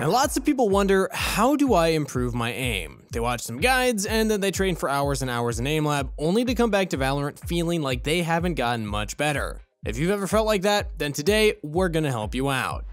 Now, lots of people wonder, how do I improve my aim? They watch some guides and then they train for hours and hours in aim lab, only to come back to Valorant feeling like they haven't gotten much better. If you've ever felt like that, then today we're gonna help you out.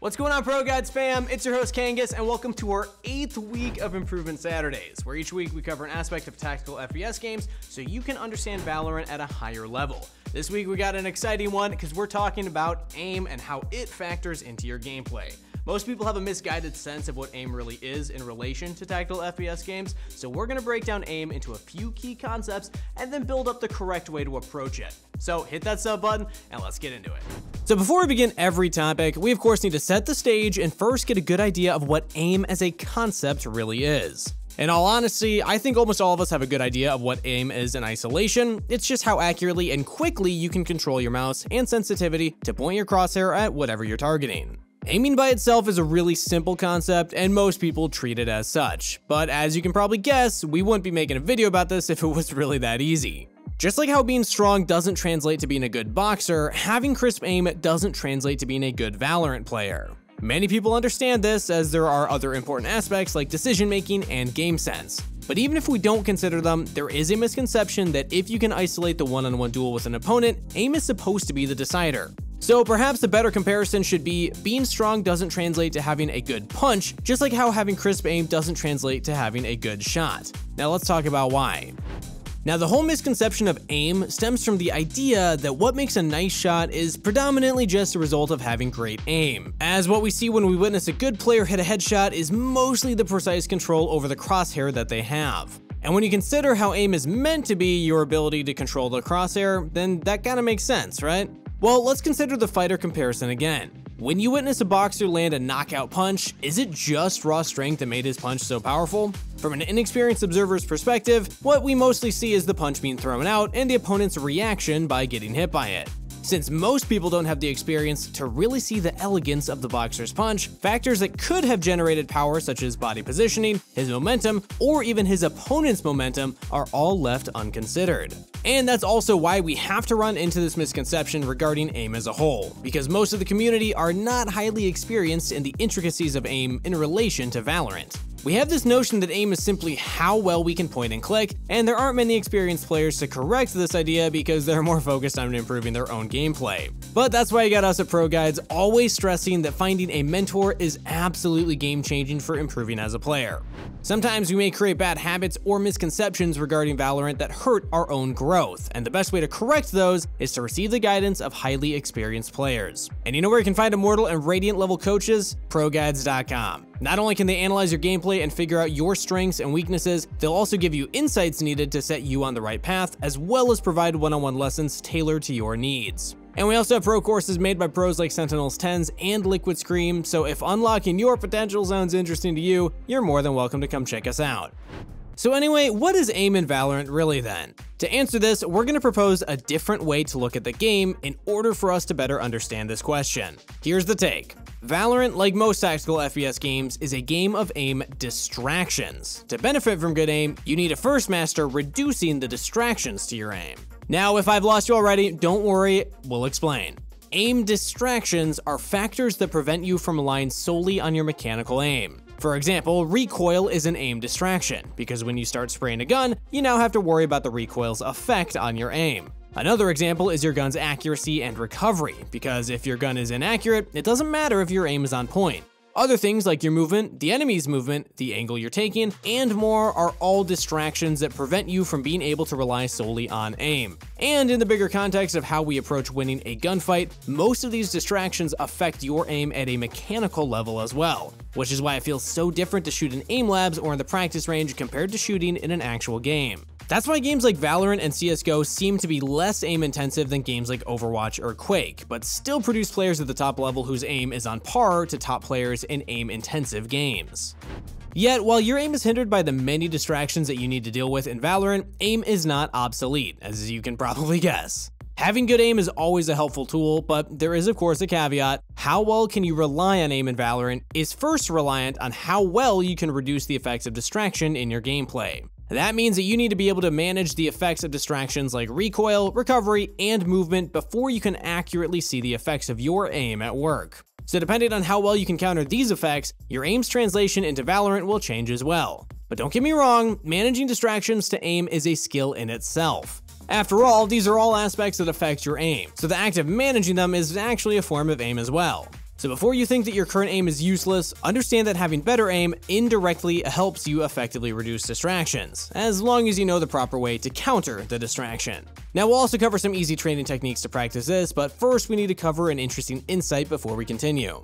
What's going on, Pro Guides fam? It's your host, Kangas, and welcome to our eighth week of Improvement Saturdays, where each week we cover an aspect of tactical FPS games so you can understand Valorant at a higher level. This week we got an exciting one because we're talking about aim and how it factors into your gameplay. Most people have a misguided sense of what aim really is in relation to tactical FPS games, so we're gonna break down aim into a few key concepts and then build up the correct way to approach it. So hit that sub button and let's get into it. So before we begin every topic, we of course need to set the stage and first get a good idea of what aim as a concept really is. In all honesty, I think almost all of us have a good idea of what aim is in isolation, it's just how accurately and quickly you can control your mouse and sensitivity to point your crosshair at whatever you're targeting. Aiming by itself is a really simple concept, and most people treat it as such. But as you can probably guess, we wouldn't be making a video about this if it was really that easy. Just like how being strong doesn't translate to being a good boxer, having crisp aim doesn't translate to being a good Valorant player. Many people understand this as there are other important aspects like decision making and game sense. But even if we don't consider them, there is a misconception that if you can isolate the one-on-one -on -one duel with an opponent, aim is supposed to be the decider. So perhaps a better comparison should be being strong doesn't translate to having a good punch, just like how having crisp aim doesn't translate to having a good shot. Now let's talk about why. Now, the whole misconception of aim stems from the idea that what makes a nice shot is predominantly just a result of having great aim, as what we see when we witness a good player hit a headshot is mostly the precise control over the crosshair that they have. And when you consider how aim is meant to be your ability to control the crosshair, then that kinda makes sense, right? Well, let's consider the fighter comparison again. When you witness a boxer land a knockout punch, is it just raw strength that made his punch so powerful? From an inexperienced observer's perspective, what we mostly see is the punch being thrown out and the opponent's reaction by getting hit by it. Since most people don't have the experience to really see the elegance of the boxer's punch, factors that could have generated power such as body positioning, his momentum, or even his opponent's momentum are all left unconsidered. And that's also why we have to run into this misconception regarding aim as a whole, because most of the community are not highly experienced in the intricacies of aim in relation to Valorant. We have this notion that aim is simply how well we can point and click, and there aren't many experienced players to correct this idea because they're more focused on improving their own gameplay. But that's why you got us at Pro Guides always stressing that finding a mentor is absolutely game changing for improving as a player. Sometimes we may create bad habits or misconceptions regarding Valorant that hurt our own growth, and the best way to correct those is to receive the guidance of highly experienced players. And you know where you can find Immortal and Radiant level coaches? ProGuides.com. Not only can they analyze your gameplay and figure out your strengths and weaknesses, they'll also give you insights needed to set you on the right path, as well as provide one-on-one -on -one lessons tailored to your needs. And we also have pro courses made by pros like Sentinels TenZ and Liquid Scream, so if unlocking your potential sounds interesting to you, you're more than welcome to come check us out. So anyway, what is aim in Valorant really then? To answer this, we're going to propose a different way to look at the game in order for us to better understand this question. Here's the take. Valorant, like most tactical FPS games, is a game of aim distractions. To benefit from good aim, you need to first master reducing the distractions to your aim. Now, if I've lost you already, don't worry, we'll explain. Aim distractions are factors that prevent you from relying solely on your mechanical aim. For example, recoil is an aim distraction, because when you start spraying a gun, you now have to worry about the recoil's effect on your aim. Another example is your gun's accuracy and recovery, because if your gun is inaccurate, it doesn't matter if your aim is on point. Other things like your movement, the enemy's movement, the angle you're taking, and more are all distractions that prevent you from being able to rely solely on aim. And in the bigger context of how we approach winning a gunfight, most of these distractions affect your aim at a mechanical level as well, which is why it feels so different to shoot in aim labs or in the practice range compared to shooting in an actual game. That's why games like Valorant and CSGO seem to be less aim intensive than games like Overwatch or Quake, but still produce players at the top level whose aim is on par to top players in aim intensive games. Yet, while your aim is hindered by the many distractions that you need to deal with in Valorant, aim is not obsolete, as you can probably guess. Having good aim is always a helpful tool, but there is of course a caveat. How well can you rely on aim in Valorant is first reliant on how well you can reduce the effects of distraction in your gameplay. That means that you need to be able to manage the effects of distractions like recoil, recovery, and movement before you can accurately see the effects of your aim at work. So depending on how well you can counter these effects, your aim's translation into Valorant will change as well. But don't get me wrong, managing distractions to aim is a skill in itself. After all, these are all aspects that affect your aim, so the act of managing them is actually a form of aim as well. So before you think that your current aim is useless, understand that having better aim indirectly helps you effectively reduce distractions, as long as you know the proper way to counter the distraction. Now we'll also cover some easy training techniques to practice this, but first we need to cover an interesting insight before we continue.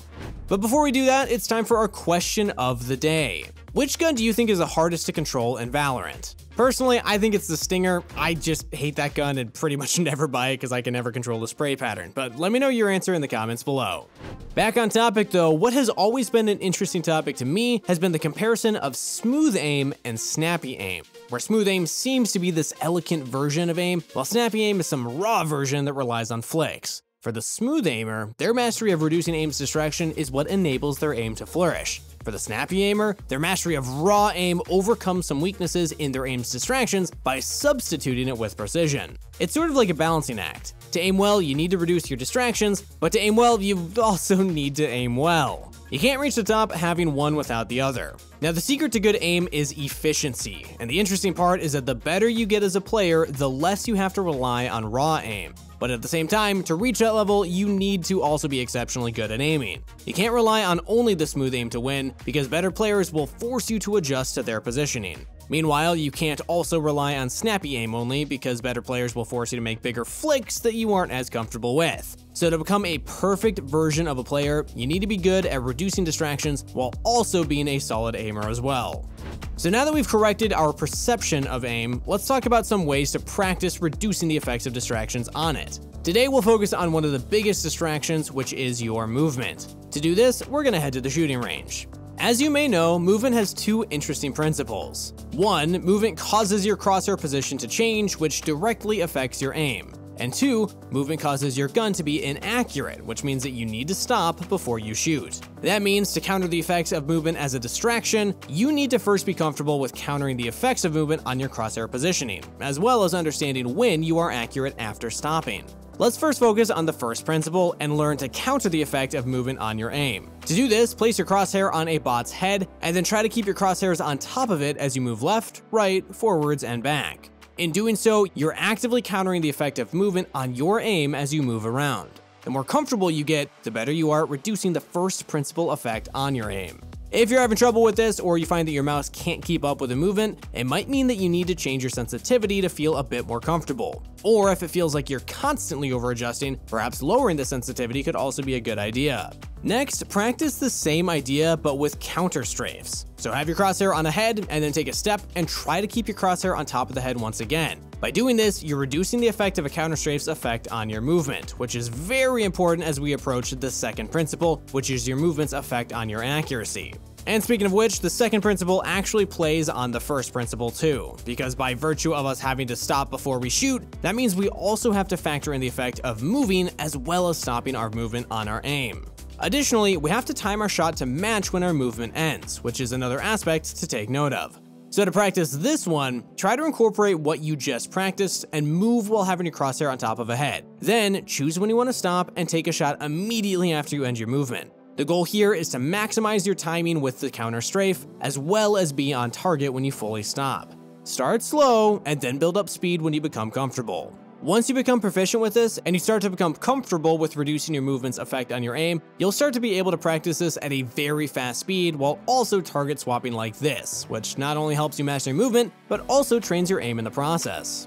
But before we do that, it's time for our question of the day. Which gun do you think is the hardest to control in Valorant? Personally, I think it's the Stinger. I just hate that gun and pretty much never buy it because I can never control the spray pattern, but let me know your answer in the comments below. Back on topic though, what has always been an interesting topic to me has been the comparison of smooth aim and snappy aim, where smooth aim seems to be this elegant version of aim, while snappy aim is some raw version that relies on flicks. For the smooth aimer, their mastery of reducing aim's distraction is what enables their aim to flourish. For the snappy aimer, their mastery of raw aim overcomes some weaknesses in their aim's distractions by substituting it with precision. It's sort of like a balancing act. To aim well, you need to reduce your distractions, but to aim well, you also need to aim well. You can't reach the top having one without the other. Now the secret to good aim is efficiency, and the interesting part is that the better you get as a player, the less you have to rely on raw aim. But at the same time, to reach that level, you need to also be exceptionally good at aiming. You can't rely on only the smooth aim to win, because better players will force you to adjust to their positioning. Meanwhile, you can't also rely on snappy aim only because better players will force you to make bigger flicks that you aren't as comfortable with. So to become a perfect version of a player, you need to be good at reducing distractions while also being a solid aimer as well. So now that we've corrected our perception of aim, let's talk about some ways to practice reducing the effects of distractions on it. Today we'll focus on one of the biggest distractions, which is your movement. To do this, we're gonna head to the shooting range. As you may know, movement has two interesting principles. One, movement causes your crosshair position to change, which directly affects your aim. And two, movement causes your gun to be inaccurate, which means that you need to stop before you shoot. That means to counter the effects of movement as a distraction, you need to first be comfortable with countering the effects of movement on your crosshair positioning, as well as understanding when you are accurate after stopping. Let's first focus on the first principle and learn to counter the effect of movement on your aim. To do this, place your crosshair on a bot's head, and then try to keep your crosshairs on top of it as you move left, right, forwards, and back. In doing so, you're actively countering the effect of movement on your aim as you move around. The more comfortable you get, the better you are at reducing the first principle effect on your aim. If you're having trouble with this, or you find that your mouse can't keep up with the movement, it might mean that you need to change your sensitivity to feel a bit more comfortable. Or if it feels like you're constantly over adjusting, perhaps lowering the sensitivity could also be a good idea. Next, practice the same idea but with counter strafes. So have your crosshair on the head and then take a step and try to keep your crosshair on top of the head once again. By doing this, you're reducing the effect of a counter strafe's effect on your movement, which is very important as we approach the second principle, which is your movement's effect on your accuracy. And speaking of which, the second principle actually plays on the first principle too, because by virtue of us having to stop before we shoot, that means we also have to factor in the effect of moving as well as stopping our movement on our aim. Additionally, we have to time our shot to match when our movement ends, which is another aspect to take note of. So to practice this one, try to incorporate what you just practiced and move while having your crosshair on top of a head. Then choose when you want to stop and take a shot immediately after you end your movement. The goal here is to maximize your timing with the counter strafe, as well as be on target when you fully stop. Start slow and then build up speed when you become comfortable. Once you become proficient with this and you start to become comfortable with reducing your movement's effect on your aim, you'll start to be able to practice this at a very fast speed while also target swapping like this, which not only helps you master your movement, but also trains your aim in the process.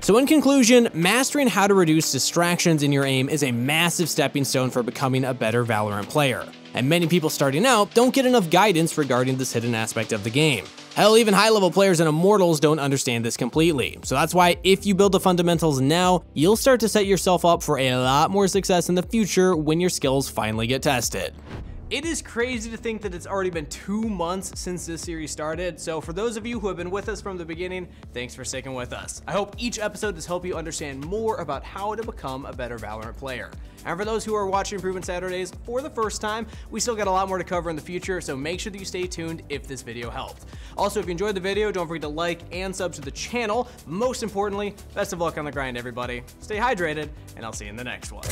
So in conclusion, mastering how to reduce distractions in your aim is a massive stepping stone for becoming a better Valorant player. And many people starting out don't get enough guidance regarding this hidden aspect of the game. Hell, even high level players and immortals don't understand this completely. So that's why if you build the fundamentals now, you'll start to set yourself up for a lot more success in the future when your skills finally get tested. It is crazy to think that it's already been two months since this series started, so for those of you who have been with us from the beginning, thanks for sticking with us. I hope each episode has helped you understand more about how to become a better Valorant player. And for those who are watching Improvement Saturdays for the first time, we still got a lot more to cover in the future, so make sure that you stay tuned if this video helped. Also, if you enjoyed the video, don't forget to like and sub to the channel. Most importantly, best of luck on the grind, everybody. Stay hydrated, and I'll see you in the next one.